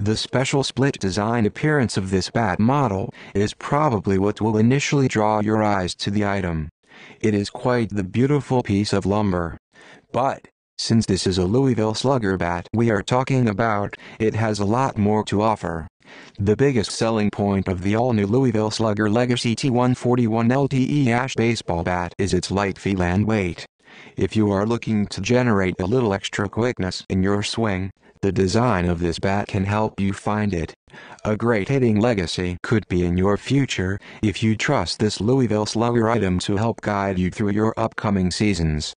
The special split design appearance of this bat model is probably what will initially draw your eyes to the item. It is quite the beautiful piece of lumber. But, since this is a Louisville Slugger bat we are talking about, it has a lot more to offer. The biggest selling point of the all-new Louisville Slugger Legacy T141 LTE Ash baseball bat is its light feel and weight. If you are looking to generate a little extra quickness in your swing, the design of this bat can help you find it. A great hitting legacy could be in your future if you trust this Louisville Slugger item to help guide you through your upcoming seasons.